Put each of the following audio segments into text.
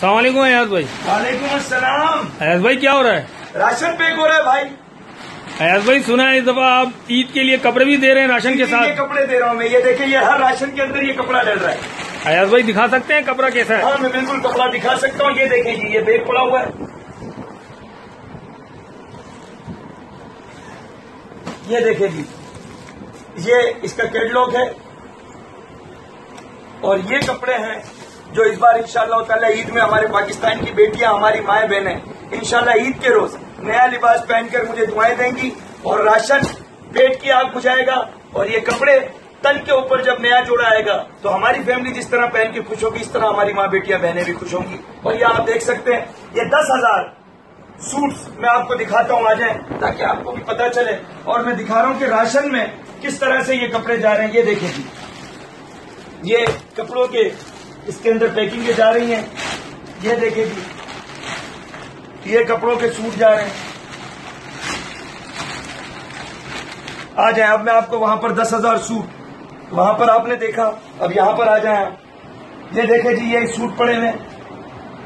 सलामकुम अयाज भाई। वालेकुम अस्सलाम। अयाज भाई क्या हो रहा है? राशन पैक हो रहा है भाई। अयाज भाई सुना है इस दफ़ा आप ईद के लिए कपड़े भी दे रहे हैं राशन के ये साथ। कपड़े दे रहा हूँ मैं। ये देखिए ये हर राशन के अंदर ये कपड़ा डल रहा है। अयाज भाई दिखा सकते हैं कपड़ा कैसा है? हाँ मैं बिल्कुल कपड़ा दिखा सकता हूँ। ये देखिए जी ये बैग पड़ा हुआ है। ये देखिए जी ये इसका कैटलॉग है। और ये कपड़े हैं जो इस बार ताला ईद में हमारे पाकिस्तान की बेटियाँ, हमारी माए बहनें इंशाल्लाह ईद के रोज नया लिबास पहनकर मुझे दुआएँ देंगी और राशन पेट की आग बुझाएगा और ये कपड़े तन के ऊपर जब नया जोड़ा आएगा तो हमारी फैमिली जिस तरह पहन के खुश होगी, इस तरह हमारी माँ बेटियाँ बहनें भी खुश होंगी। और ये आप देख सकते हैं, ये दस हज़ार सूट्स मैं आपको दिखाता हूँ आ जाए ताकि आपको भी पता चले। और मैं दिखा रहा हूँ कि राशन में किस तरह से ये कपड़े जा रहे हैं, ये देखिए जी। ये कपड़ों के इसके अंदर पैकिंग जा रही है। ये देखिए जी। ये कपड़ों के सूट जा रहे हैं। आ जाए, अब मैं आपको वहाँ पर दस हज़ार सूट। वहाँ पर आपने देखा, अब यहाँ पर आ जाए आप। ये देखे जी, ये सूट पड़े हुए हैं।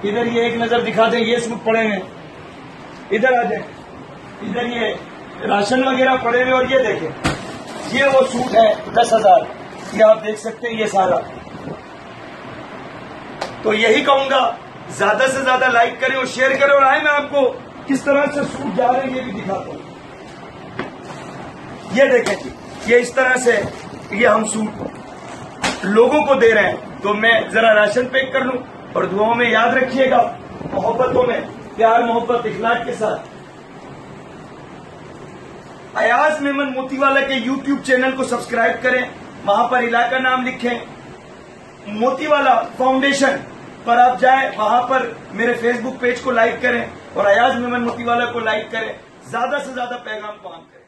इधर ये एक नज़र दिखा दें, ये सूट पड़े हुए हैं। इधर आ जाए। इधर ये राशन वगैरह पड़े हुए और ये देखे। ये वो सूट है, दस हज़ार। ये आप देख सकते हैं, ये सारा। तो यही कहूँगा, ज़्यादा से ज़्यादा लाइक करें और शेयर करें और आए मैं आपको किस तरह से सूट जा रहे हैं ये भी दिखाता हूँ। ये देखें जी, ये इस तरह से ये हम सूट लोगों को दे रहे हैं। तो मैं जरा राशन पैक कर लूँ और दुआओं में याद रखिएगा, मोहब्बतों में, प्यार, मोहब्बत, इखलाक के साथ। अयाज मेमन मोतीवाला के यूट्यूब चैनल को सब्सक्राइब करें, वहाँ पर इलाका नाम लिखें मोतीवाला फाउंडेशन पर आप जाए, वहाँ पर मेरे फेसबुक पेज को लाइक करें और अयाज मेमन मोतीवाला को लाइक करें। ज़्यादा से ज़्यादा पैगाम पहुँच करें।